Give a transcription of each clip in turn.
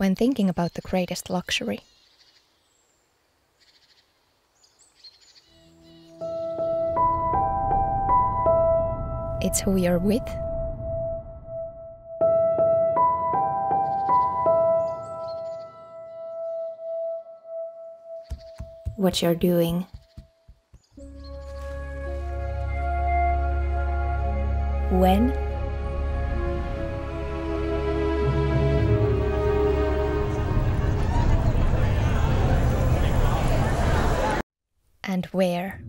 when thinking about the greatest luxury. It's who you're with. What you're doing. When and where.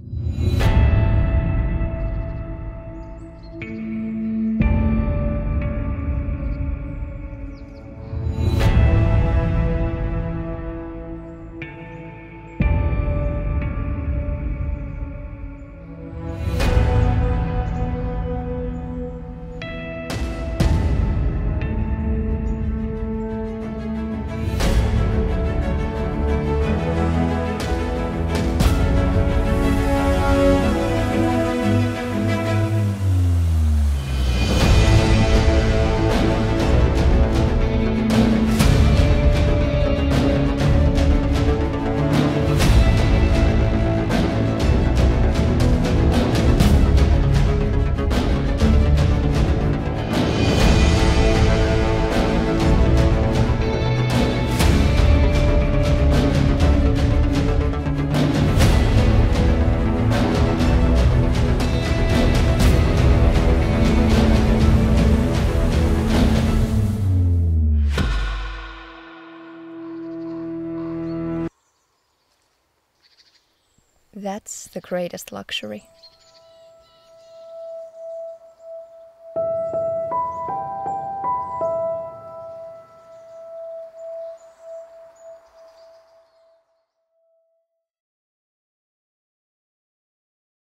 That's the greatest luxury.